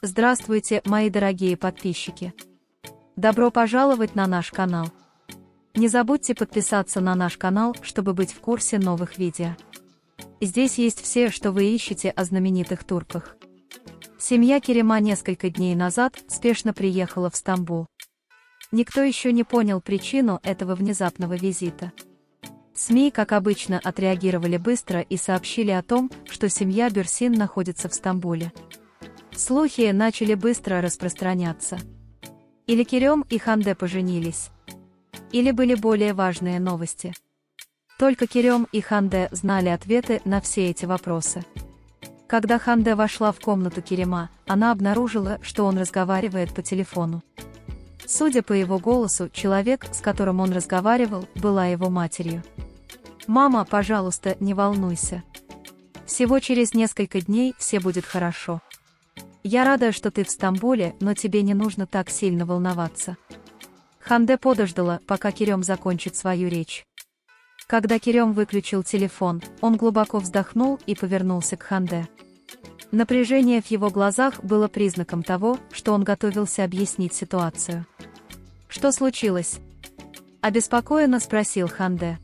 Здравствуйте, мои дорогие подписчики! Добро пожаловать на наш канал! Не забудьте подписаться на наш канал, чтобы быть в курсе новых видео. Здесь есть все, что вы ищете о знаменитых турках. Семья Керема несколько дней назад спешно приехала в Стамбул. Никто еще не понял причину этого внезапного визита. СМИ, как обычно, отреагировали быстро и сообщили о том, что семья Бюрсин находится в Стамбуле. Слухи начали быстро распространяться. Или Керем и Ханде поженились. Или были более важные новости. Только Керем и Ханде знали ответы на все эти вопросы. Когда Ханде вошла в комнату Керема, она обнаружила, что он разговаривает по телефону. Судя по его голосу, человек, с которым он разговаривал, была его матерью. «Мама, пожалуйста, не волнуйся. Всего через несколько дней все будет хорошо». Я рада, что ты в Стамбуле, но тебе не нужно так сильно волноваться. Ханде подождала, пока Кирем закончит свою речь. Когда Кирем выключил телефон, он глубоко вздохнул и повернулся к Ханде. Напряжение в его глазах было признаком того, что он готовился объяснить ситуацию. «Что случилось?» Обеспокоенно спросил Ханде.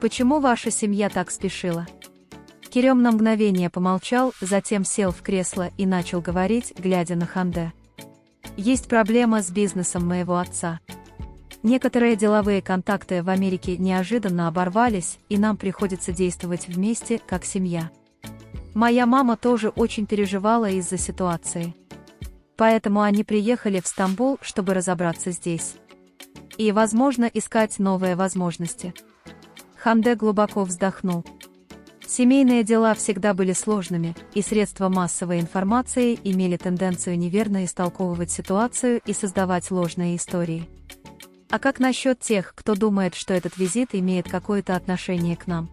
«Почему ваша семья так спешила?» Кирем на мгновение помолчал, затем сел в кресло и начал говорить, глядя на Ханде. Есть проблема с бизнесом моего отца. Некоторые деловые контакты в Америке неожиданно оборвались, и нам приходится действовать вместе, как семья. Моя мама тоже очень переживала из-за ситуации. Поэтому они приехали в Стамбул, чтобы разобраться здесь. И, возможно, искать новые возможности. Ханде глубоко вздохнул. Семейные дела всегда были сложными, и средства массовой информации имели тенденцию неверно истолковывать ситуацию и создавать ложные истории. А как насчет тех, кто думает, что этот визит имеет какое-то отношение к нам?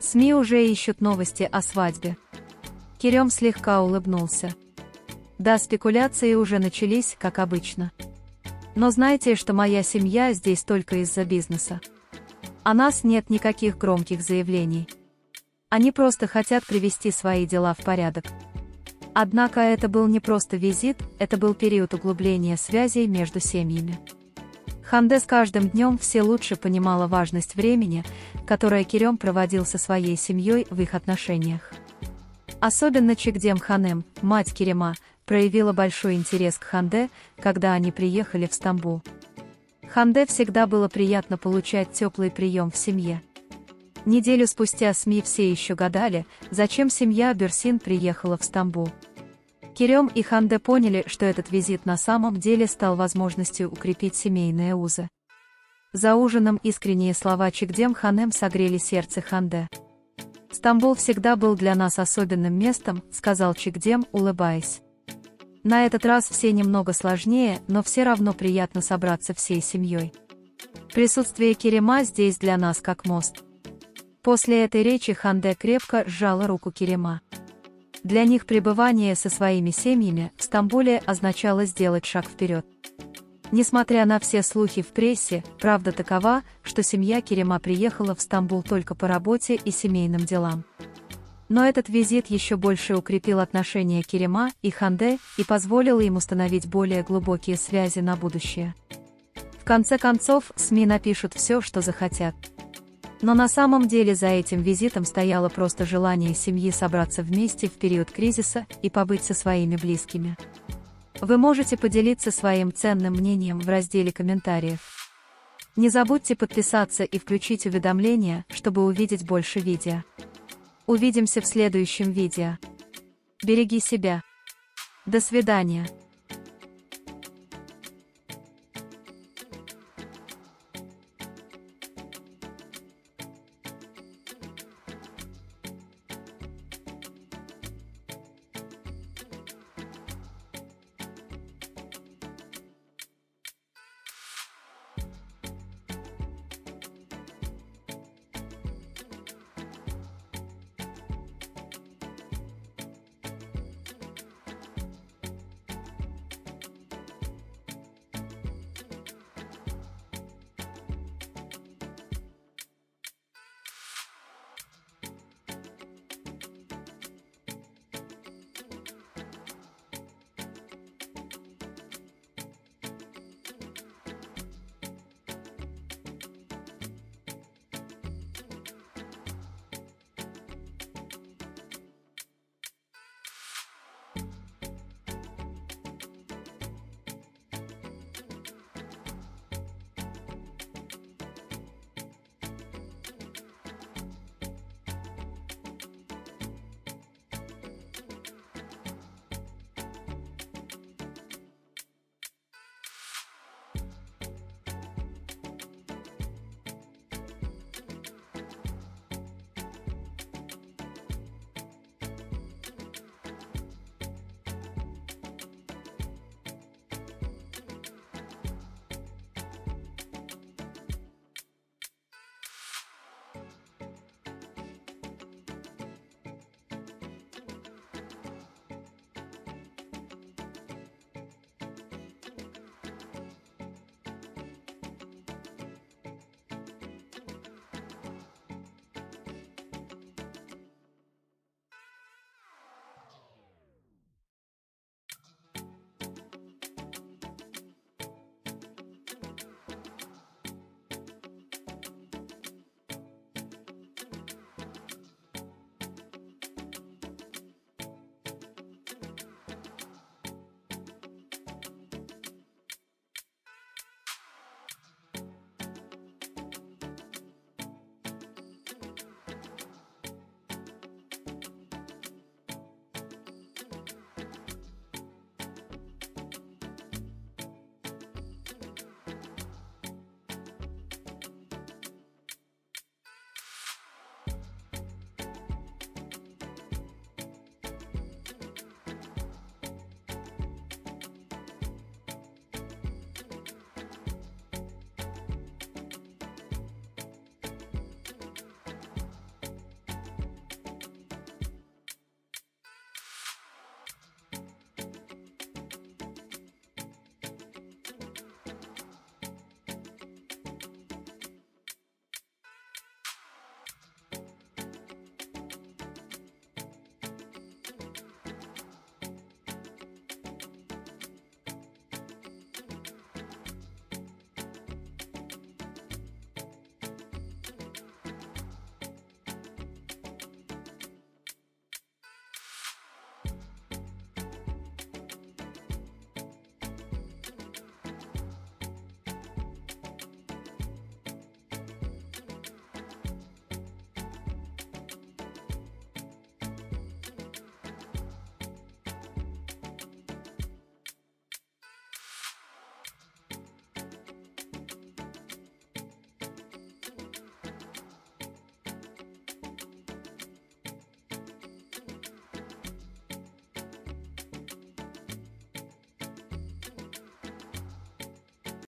СМИ уже ищут новости о свадьбе. Кирем слегка улыбнулся. Да, спекуляции уже начались, как обычно. Но знаете, что моя семья здесь только из-за бизнеса. О нас нет никаких громких заявлений. Они просто хотят привести свои дела в порядок. Однако это был не просто визит, это был период углубления связей между семьями. Ханде с каждым днем все лучше понимала важность времени, которое Кирем проводил со своей семьей в их отношениях. Особенно Чигдем Ханем, мать Керема, проявила большой интерес к Ханде, когда они приехали в Стамбул. Ханде всегда было приятно получать теплый прием в семье. Неделю спустя СМИ все еще гадали, зачем семья Берсин приехала в Стамбул. Кирем и Ханде поняли, что этот визит на самом деле стал возможностью укрепить семейные узы. За ужином искренние слова Чигдем Ханем согрели сердце Ханде. «Стамбул всегда был для нас особенным местом», — сказал Чигдем, улыбаясь. «На этот раз все немного сложнее, но все равно приятно собраться всей семьей. Присутствие Керема здесь для нас как мост». После этой речи Ханде крепко сжала руку Керема. Для них пребывание со своими семьями в Стамбуле означало сделать шаг вперед. Несмотря на все слухи в прессе, правда такова, что семья Керема приехала в Стамбул только по работе и семейным делам. Но этот визит еще больше укрепил отношения Керема и Ханде и позволил им установить более глубокие связи на будущее. В конце концов, СМИ напишут все, что захотят. Но на самом деле за этим визитом стояло просто желание семьи собраться вместе в период кризиса и побыть со своими близкими. Вы можете поделиться своим ценным мнением в разделе комментариев. Не забудьте подписаться и включить уведомления, чтобы увидеть больше видео. Увидимся в следующем видео. Береги себя. До свидания.